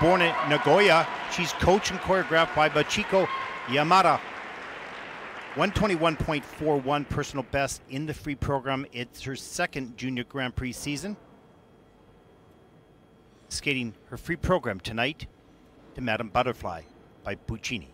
born in Nagoya. She's coached and choreographed by Machiko Yamada. 121.41 personal best in the free program. It's her second junior Grand Prix season. Skating her free program tonight to Madame Butterfly by Puccini.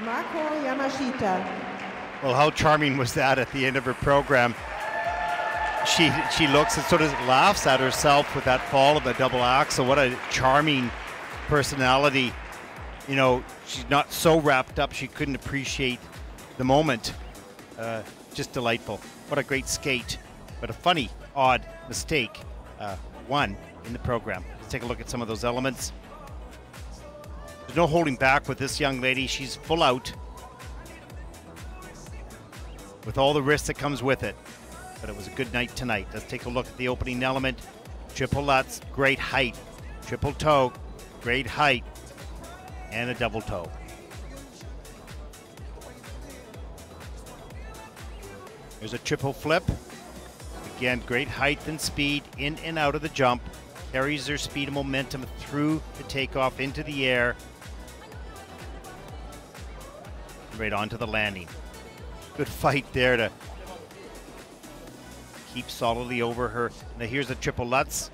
Yamashita. Well, how charming was that at the end of her program? She she looks and sort of laughs at herself with that fall of the double axel. What a charming personality. You know, she's not so wrapped up she couldn't appreciate the moment. Uh, just delightful. What a great skate, but a funny, odd mistake. Uh, one in the program. Let's take a look at some of those elements. There's no holding back with this young lady. She's full out with all the risk that comes with it. But it was a good night tonight. Let's take a look at the opening element. Triple Lutz, great height. Triple toe, great height. And a double toe. There's a triple flip. Again, great height and speed in and out of the jump. Carries their speed and momentum through the takeoff into the air. Right onto the landing. Good fight there to keep solidly over her. Now here's a triple Lutz.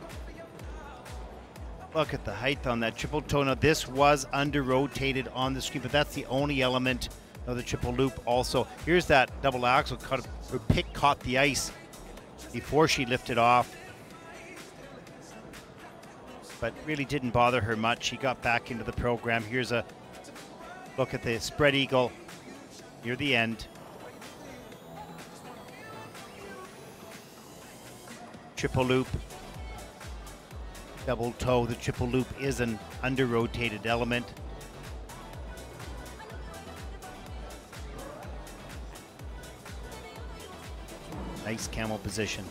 Look at the height on that triple toe. Now this was under rotated on the screen, but that's the only element of the triple loop also. Here's that double axel cut, her pick caught the ice before she lifted off. But really didn't bother her much. She got back into the program. Here's a look at the spread eagle near the end. Triple loop, double toe. The triple loop is an under rotated element. Nice camel position.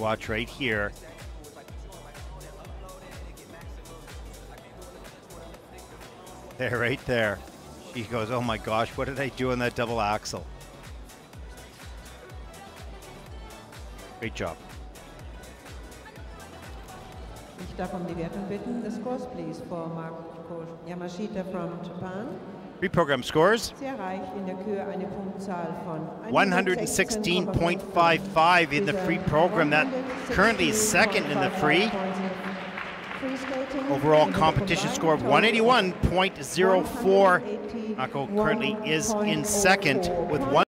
Watch right here. There, right there. She goes, oh my gosh, what did I do on that double axel? Great job. Ich darf um die Wertung bitten. The scores, please, for Mako Yamashita from Japan. Reprogram scores Sie erreicht in der Kür eine Punktzahl von 116.55 in the free program. That currently is second in the free. Overall competition score of 181.04. Mako currently is in second with one.